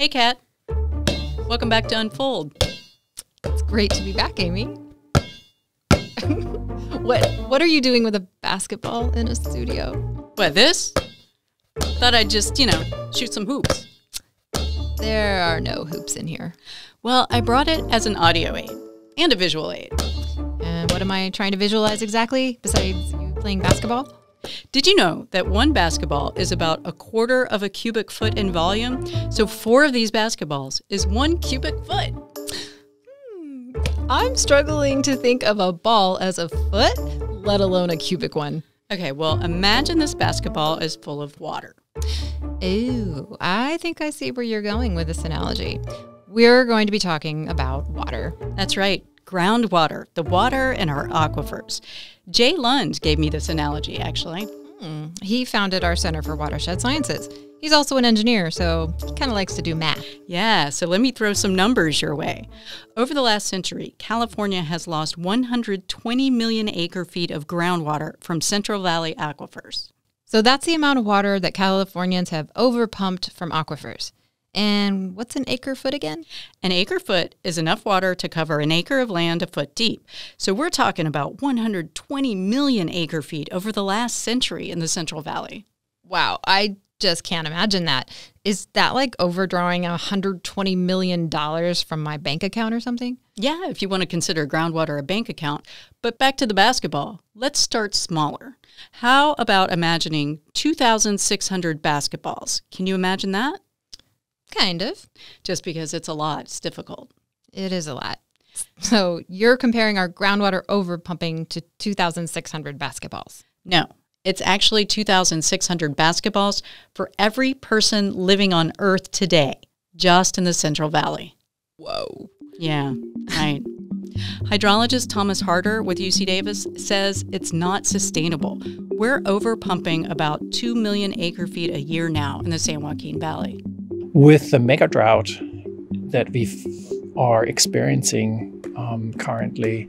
Hey, Kat. Welcome back to Unfold. It's great to be back, Amy. what What are you doing with a basketball in a studio? What, this? Thought I'd just, you know, shoot some hoops. There are no hoops in here. Well, I brought it as an audio aid and a visual aid. And what am I trying to visualize exactly besides you playing basketball? Did you know that one basketball is about a quarter of a cubic foot in volume? So four of these basketballs is one cubic foot. Hmm. I'm struggling to think of a ball as a foot, let alone a cubic one. Okay, well, imagine this basketball is full of water. Ooh, I think I see where you're going with this analogy. We're going to be talking about water. That's right, groundwater, the water in our aquifers. Jay Lund gave me this analogy, actually. Hmm. He founded our Center for Watershed Sciences. He's also an engineer, so he kind of likes to do math. Yeah, so let me throw some numbers your way. Over the last century, California has lost 120 million acre feet of groundwater from Central Valley aquifers. So that's the amount of water that Californians have overpumped from aquifers. And what's an acre foot again? An acre foot is enough water to cover an acre of land a foot deep. So we're talking about 120 million acre feet over the last century in the Central Valley. Wow, I just can't imagine that. Is that like overdrawing $120 million from my bank account or something? Yeah, if you want to consider groundwater a bank account. But back to the basketball. Let's start smaller. How about imagining 2,600 basketballs? Can you imagine that? Kind of. Just because it's a lot, it's difficult. It is a lot. So you're comparing our groundwater overpumping to 2,600 basketballs. No, it's actually 2,600 basketballs for every person living on Earth today, just in the Central Valley. Whoa. Yeah, right. Hydrologist Thomas Harter with UC Davis says it's not sustainable. We're overpumping about 2 million acre feet a year now in the San Joaquin Valley. With the mega drought that we are experiencing um, currently,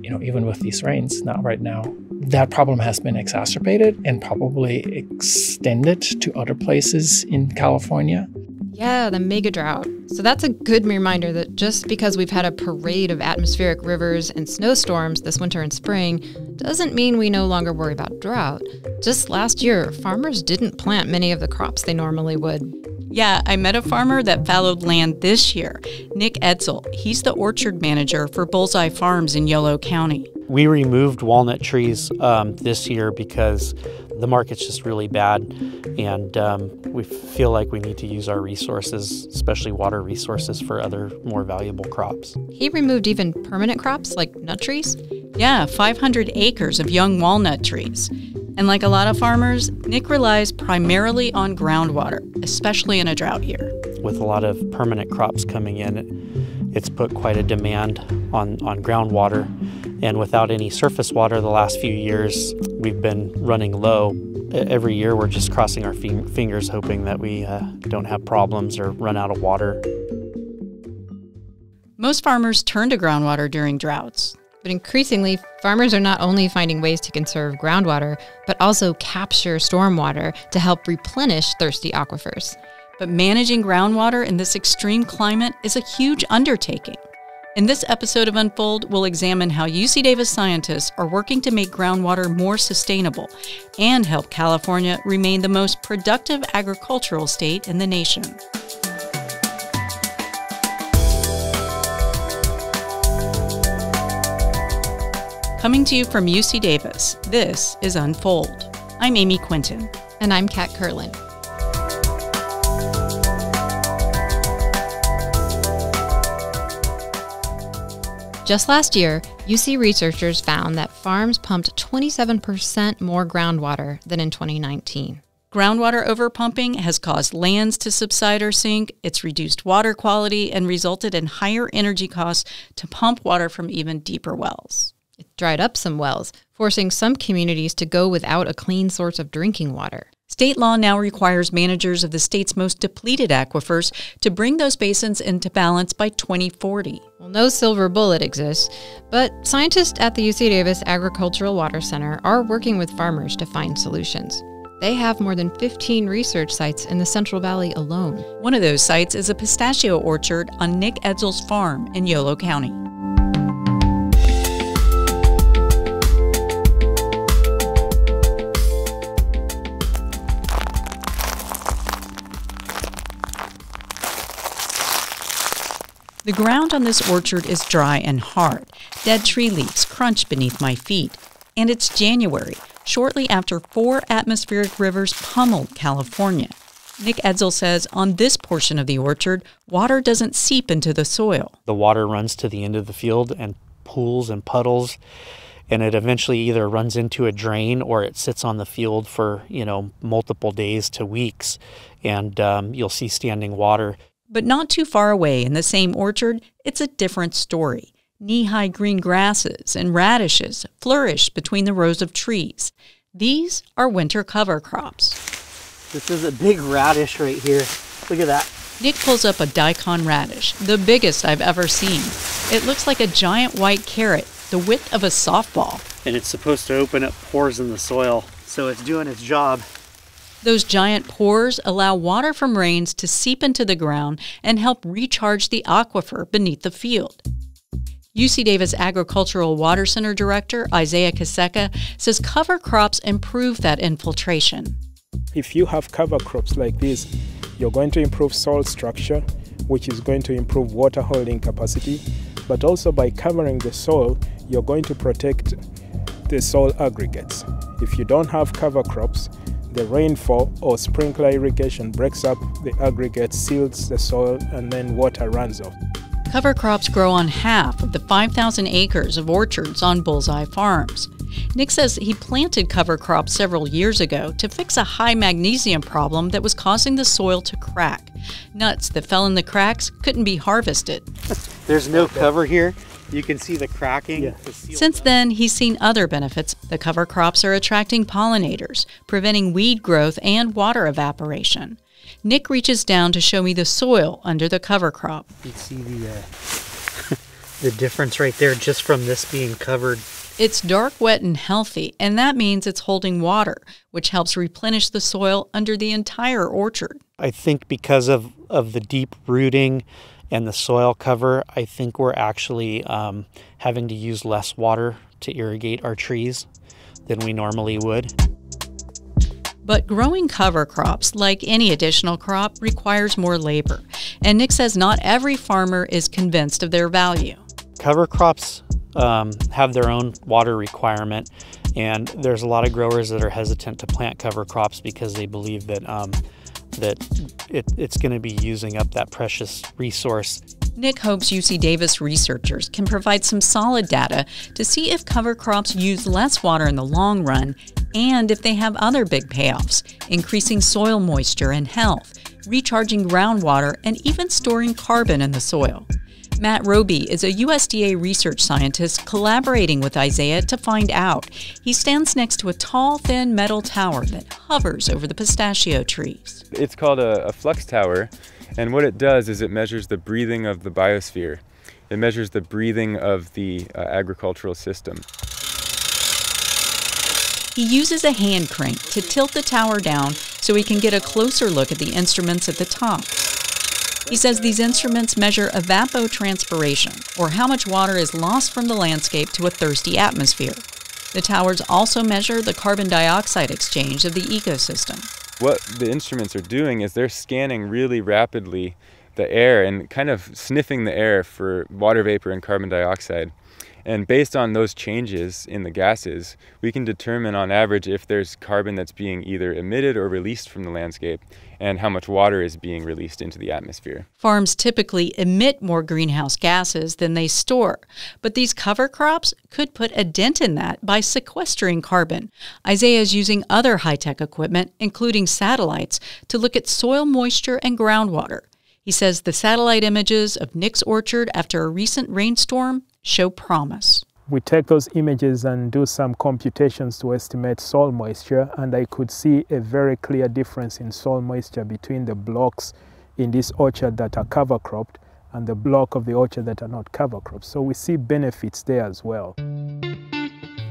you know, even with these rains now, right now, that problem has been exacerbated and probably extended to other places in California. Yeah, the mega drought. So that's a good reminder that just because we've had a parade of atmospheric rivers and snowstorms this winter and spring doesn't mean we no longer worry about drought. Just last year, farmers didn't plant many of the crops they normally would. Yeah, I met a farmer that fallowed land this year, Nick Edsall. He's the orchard manager for Bullseye Farms in Yolo County. We removed walnut trees um, this year because the market's just really bad, and um, we feel like we need to use our resources, especially water resources, for other more valuable crops. He removed even permanent crops like nut trees? Yeah, 500 acres of young walnut trees. And like a lot of farmers, Nick relies primarily on groundwater, especially in a drought year. With a lot of permanent crops coming in, it's put quite a demand on, on groundwater. And without any surface water the last few years, we've been running low. Every year, we're just crossing our fingers hoping that we uh, don't have problems or run out of water. Most farmers turn to groundwater during droughts. But increasingly, farmers are not only finding ways to conserve groundwater, but also capture stormwater to help replenish thirsty aquifers. But managing groundwater in this extreme climate is a huge undertaking. In this episode of Unfold, we'll examine how UC Davis scientists are working to make groundwater more sustainable and help California remain the most productive agricultural state in the nation. Coming to you from UC Davis, this is Unfold. I'm Amy Quinton. And I'm Kat Kerlin. Just last year, UC researchers found that farms pumped 27% more groundwater than in 2019. Groundwater overpumping has caused lands to subside or sink, it's reduced water quality, and resulted in higher energy costs to pump water from even deeper wells. Dried up some wells, forcing some communities to go without a clean source of drinking water. State law now requires managers of the state's most depleted aquifers to bring those basins into balance by 2040. Well, no silver bullet exists, but scientists at the UC Davis Agricultural Water Center are working with farmers to find solutions. They have more than 15 research sites in the Central Valley alone. One of those sites is a pistachio orchard on Nick Edsall's farm in Yolo County. The ground on this orchard is dry and hard. Dead tree leaves crunch beneath my feet. And it's January, shortly after four atmospheric rivers pummeled California. Nick Edsall says on this portion of the orchard, water doesn't seep into the soil. The water runs to the end of the field and pools and puddles and it eventually either runs into a drain or it sits on the field for you know multiple days to weeks and um, you'll see standing water but not too far away in the same orchard, it's a different story. Knee high green grasses and radishes flourish between the rows of trees. These are winter cover crops. This is a big radish right here. Look at that. Nick pulls up a daikon radish, the biggest I've ever seen. It looks like a giant white carrot, the width of a softball. And it's supposed to open up pores in the soil, so it's doing its job. Those giant pores allow water from rains to seep into the ground and help recharge the aquifer beneath the field. UC Davis Agricultural Water Center Director Isaya Kisekka says cover crops improve that infiltration. If you have cover crops like this, you're going to improve soil structure, which is going to improve water holding capacity, but also by covering the soil, you're going to protect the soil aggregates. If you don't have cover crops, the rainfall or sprinkler irrigation breaks up the aggregate, seals the soil, and then water runs off. Cover crops grow on half of the 5,000 acres of orchards on Bullseye Farms. Nick says he planted cover crops several years ago to fix a high magnesium problem that was causing the soil to crack. Nuts that fell in the cracks couldn't be harvested. There's no cover here. You can see the cracking. Yeah. Since then, he's seen other benefits. The cover crops are attracting pollinators, preventing weed growth and water evaporation. Nick reaches down to show me the soil under the cover crop. You can see the uh, the difference right there just from this being covered. It's dark, wet, and healthy, and that means it's holding water, which helps replenish the soil under the entire orchard. I think because of, of the deep rooting and the soil cover, I think we're actually um, having to use less water to irrigate our trees than we normally would. But growing cover crops, like any additional crop, requires more labor. And Nick says not every farmer is convinced of their value. Cover crops um, have their own water requirement, and there's a lot of growers that are hesitant to plant cover crops because they believe that um, that it, it's going to be using up that precious resource. Nick hopes UC Davis researchers can provide some solid data to see if cover crops use less water in the long run and if they have other big payoffs, increasing soil moisture and health, recharging groundwater, and even storing carbon in the soil. Matt Roby is a USDA research scientist collaborating with Isaya to find out. He stands next to a tall, thin metal tower that hovers over the pistachio trees. It's called a, a flux tower, and what it does is it measures the breathing of the biosphere. It measures the breathing of the uh, agricultural system. He uses a hand crank to tilt the tower down so he can get a closer look at the instruments at the top. He says these instruments measure evapotranspiration, or how much water is lost from the landscape to a thirsty atmosphere. The towers also measure the carbon dioxide exchange of the ecosystem. What the instruments are doing is they're scanning really rapidly the air and kind of sniffing the air for water vapor and carbon dioxide. And based on those changes in the gases, we can determine on average if there's carbon that's being either emitted or released from the landscape and how much water is being released into the atmosphere. Farms typically emit more greenhouse gases than they store, but these cover crops could put a dent in that by sequestering carbon. Isaya is using other high tech equipment, including satellites, to look at soil moisture and groundwater. He says the satellite images of Nick's orchard after a recent rainstorm show promise. We take those images and do some computations to estimate soil moisture, and I could see a very clear difference in soil moisture between the blocks in this orchard that are cover cropped and the block of the orchard that are not cover cropped. So we see benefits there as well.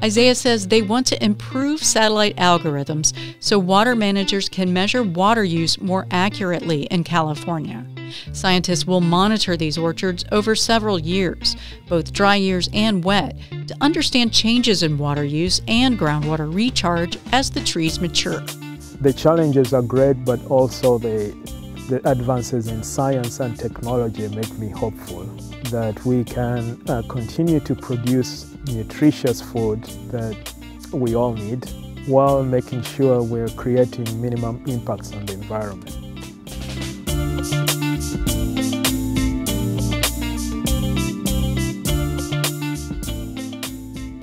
Isaya says they want to improve satellite algorithms so water managers can measure water use more accurately in California. Scientists will monitor these orchards over several years, both dry years and wet, to understand changes in water use and groundwater recharge as the trees mature. The challenges are great, but also the, the advances in science and technology make me hopeful that we can uh, continue to produce nutritious food that we all need while making sure we're creating minimum impacts on the environment.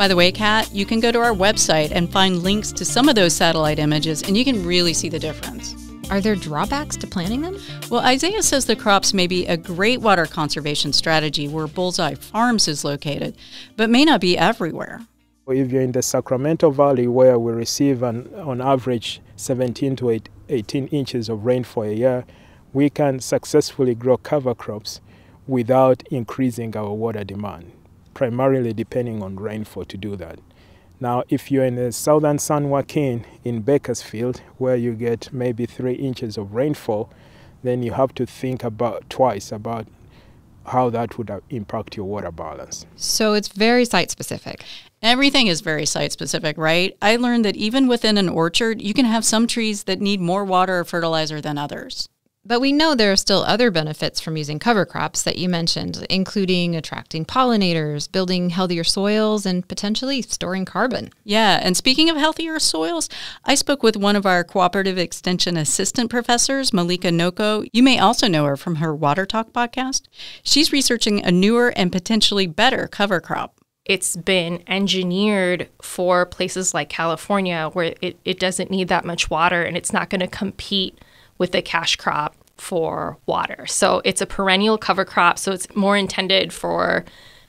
By the way, Kat, you can go to our website and find links to some of those satellite images, and you can really see the difference. Are there drawbacks to planting them? Well, Isaya says the crops may be a great water conservation strategy where Bullseye Farms is located, but may not be everywhere. If you're in the Sacramento Valley, where we receive an, on average 17 to 18 inches of rain for a year, we can successfully grow cover crops without increasing our water demand, primarily depending on rainfall to do that. Now, if you're in the southern San Joaquin in Bakersfield, where you get maybe three inches of rainfall, then you have to think about twice about how that would uh, impact your water balance. So it's very site specific. Everything is very site specific, right? I learned that even within an orchard, you can have some trees that need more water or fertilizer than others. But we know there are still other benefits from using cover crops that you mentioned, including attracting pollinators, building healthier soils, and potentially storing carbon. Yeah, and speaking of healthier soils, I spoke with one of our cooperative extension assistant professors, Mallika Nocco. You may also know her from her Water Talk podcast. She's researching a newer and potentially better cover crop it's been engineered for places like California where it, it doesn't need that much water and it's not going to compete with a cash crop for water. So it's a perennial cover crop. So it's more intended for,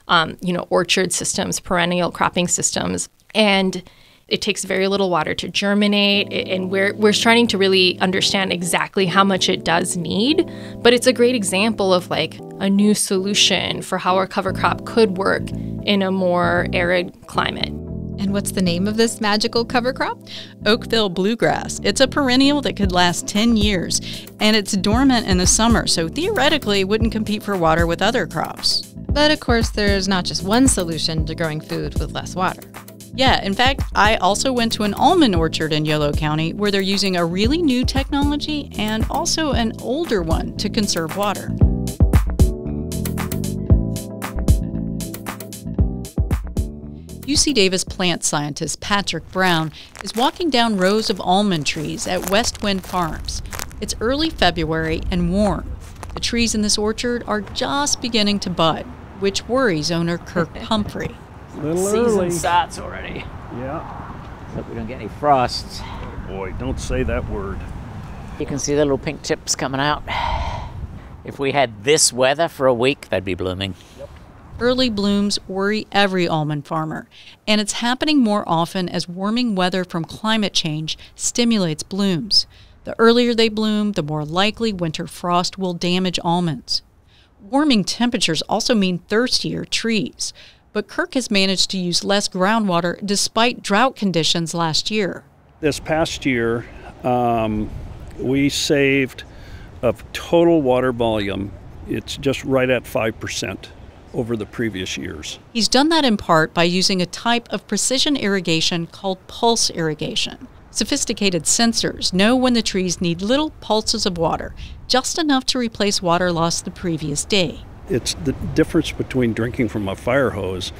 um, you know, orchard systems, perennial cropping systems, and it takes very little water to germinate. And we're we're trying to really understand exactly how much it does need. But it's a great example of like a new solution for how our cover crop could work in a more arid climate. And what's the name of this magical cover crop? Oakville bluegrass. It's a perennial that could last 10 years, and it's dormant in the summer, so theoretically wouldn't compete for water with other crops. But of course, there's not just one solution to growing food with less water. Yeah, in fact, I also went to an almond orchard in Yolo County where they're using a really new technology and also an older one to conserve water. UC Davis plant scientist Patrick Brown is walking down rows of almond trees at Westwind Farms. It's early February and warm. The trees in this orchard are just beginning to bud, which worries owner Kirk Pumphrey. A little Season early. starts already. Yeah. Hope we don't get any frosts. Oh boy, don't say that word. You can see the little pink tips coming out. If we had this weather for a week, they'd be blooming. Early blooms worry every almond farmer, and it's happening more often as warming weather from climate change stimulates blooms. The earlier they bloom, the more likely winter frost will damage almonds. Warming temperatures also mean thirstier trees, but Kirk has managed to use less groundwater despite drought conditions last year. This past year, um, we saved of total water volume, it's just right at 5% over the previous years. He's done that in part by using a type of precision irrigation called pulse irrigation. Sophisticated sensors know when the trees need little pulses of water, just enough to replace water lost the previous day. It's the difference between drinking from a fire hose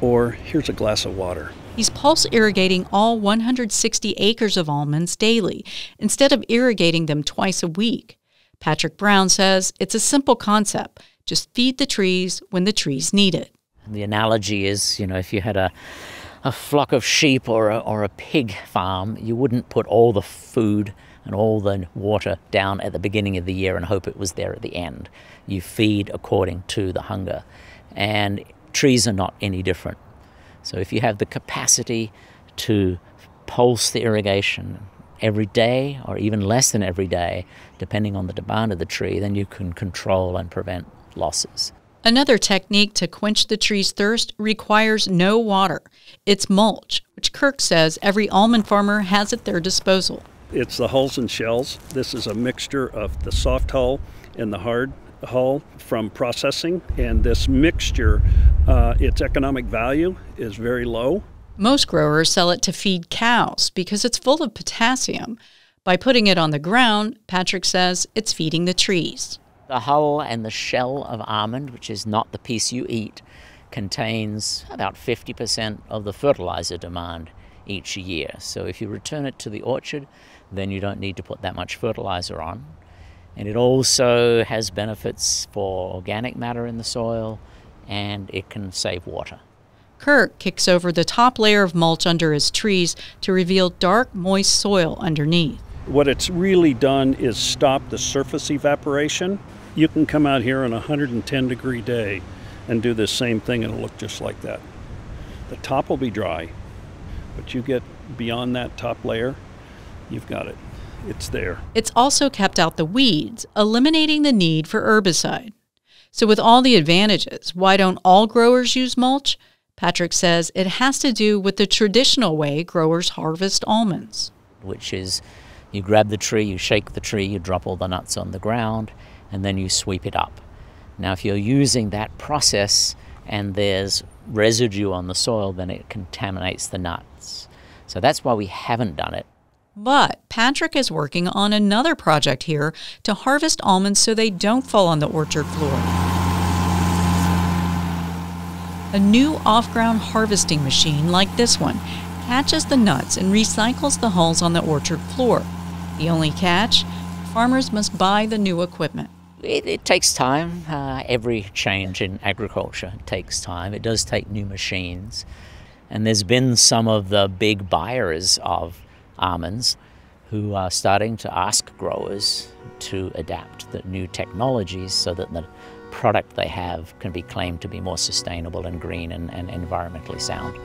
or here's a glass of water. He's pulse irrigating all 160 acres of almonds daily instead of irrigating them twice a week. Patrick Brown says it's a simple concept just feed the trees when the trees need it. The analogy is, you know, if you had a a flock of sheep or a, or a pig farm, you wouldn't put all the food and all the water down at the beginning of the year and hope it was there at the end. You feed according to the hunger. And trees are not any different. So if you have the capacity to pulse the irrigation every day or even less than every day, depending on the demand of the tree, then you can control and prevent losses. Another technique to quench the tree's thirst requires no water. It's mulch, which Kirk says every almond farmer has at their disposal. It's the hulls and shells. This is a mixture of the soft hull and the hard hull from processing. And this mixture, uh, its economic value is very low. Most growers sell it to feed cows because it's full of potassium. By putting it on the ground, Patrick says it's feeding the trees. The hull and the shell of almond, which is not the piece you eat, contains about 50% of the fertilizer demand each year. So if you return it to the orchard, then you don't need to put that much fertilizer on. And it also has benefits for organic matter in the soil and it can save water. Kirk kicks over the top layer of mulch under his trees to reveal dark, moist soil underneath. What it's really done is stop the surface evaporation you can come out here on a 110 degree day and do this same thing and it'll look just like that. The top will be dry, but you get beyond that top layer, you've got it. It's there. It's also kept out the weeds, eliminating the need for herbicide. So, with all the advantages, why don't all growers use mulch? Patrick says it has to do with the traditional way growers harvest almonds, which is you grab the tree, you shake the tree, you drop all the nuts on the ground, and then you sweep it up. Now, if you're using that process and there's residue on the soil, then it contaminates the nuts. So that's why we haven't done it. But Patrick is working on another project here to harvest almonds so they don't fall on the orchard floor. A new off ground harvesting machine like this one catches the nuts and recycles the hulls on the orchard floor. The only catch farmers must buy the new equipment. It, it takes time. Uh, every change in agriculture takes time. It does take new machines. And there's been some of the big buyers of almonds who are starting to ask growers to adapt the new technologies so that the product they have can be claimed to be more sustainable and green and, and environmentally sound.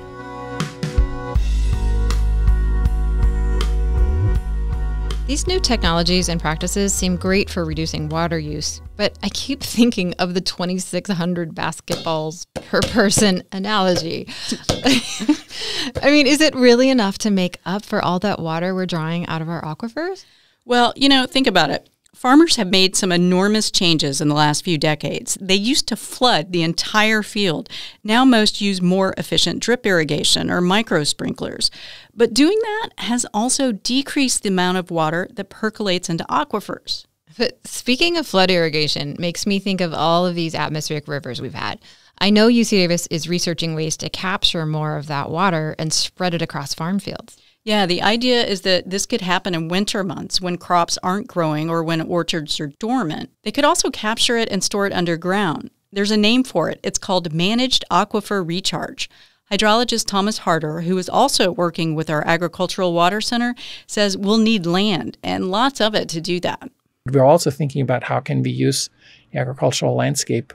These new technologies and practices seem great for reducing water use, but I keep thinking of the 2,600 basketballs per person analogy. I mean, is it really enough to make up for all that water we're drawing out of our aquifers? Well, you know, think about it. Farmers have made some enormous changes in the last few decades. They used to flood the entire field. Now most use more efficient drip irrigation or micro sprinklers. But doing that has also decreased the amount of water that percolates into aquifers. But speaking of flood irrigation, makes me think of all of these atmospheric rivers we've had. I know UC Davis is researching ways to capture more of that water and spread it across farm fields. Yeah, the idea is that this could happen in winter months when crops aren't growing or when orchards are dormant. They could also capture it and store it underground. There's a name for it. It's called managed aquifer recharge. Hydrologist Thomas Harter, who is also working with our Agricultural Water Center, says we'll need land and lots of it to do that. We're also thinking about how can we use the agricultural landscape,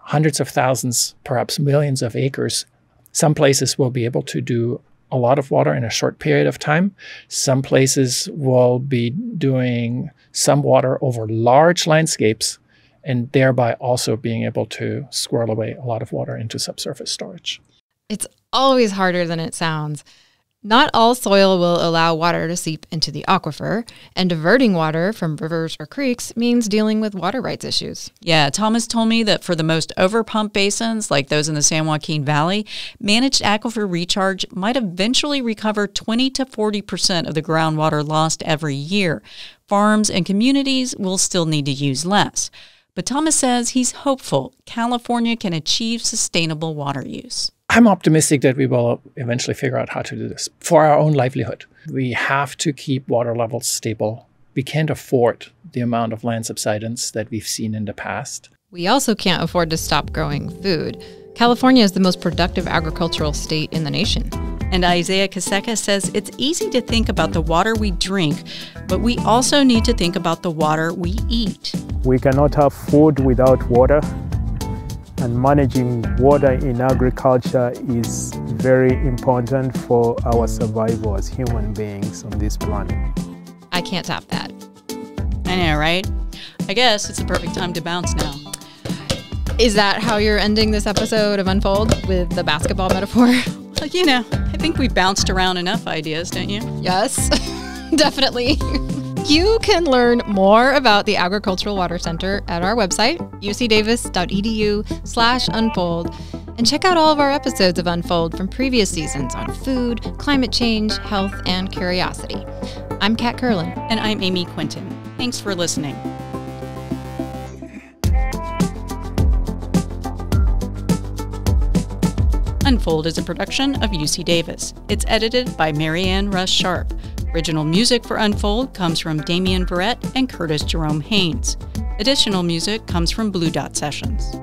hundreds of thousands, perhaps millions of acres. Some places will be able to do a lot of water in a short period of time. Some places will be doing some water over large landscapes and thereby also being able to squirrel away a lot of water into subsurface storage. It's always harder than it sounds. Not all soil will allow water to seep into the aquifer, and diverting water from rivers or creeks means dealing with water rights issues. Yeah, Thomas told me that for the most overpumped basins, like those in the San Joaquin Valley, managed aquifer recharge might eventually recover 20 to 40% of the groundwater lost every year. Farms and communities will still need to use less. But Thomas says he's hopeful California can achieve sustainable water use. I'm optimistic that we will eventually figure out how to do this for our own livelihood. We have to keep water levels stable. We can't afford the amount of land subsidence that we've seen in the past. We also can't afford to stop growing food. California is the most productive agricultural state in the nation. And Isaya Kisekka says it's easy to think about the water we drink, but we also need to think about the water we eat. We cannot have food without water and managing water in agriculture is very important for our survival as human beings on this planet. I can't top that. I know, right? I guess it's the perfect time to bounce now. Is that how you're ending this episode of Unfold with the basketball metaphor? Well, you know, I think we bounced around enough ideas, don't you? Yes, definitely. You can learn more about the Agricultural Water Center at our website, ucdavis.edu slash unfold, and check out all of our episodes of Unfold from previous seasons on food, climate change, health, and curiosity. I'm Kat Kerlin. And I'm Amy Quinton. Thanks for listening. Unfold is a production of UC Davis. It's edited by Marianne Russ Sharp. Original music for Unfold comes from Damien Verrett and Curtis Jerome Haynes. Additional music comes from Blue Dot Sessions.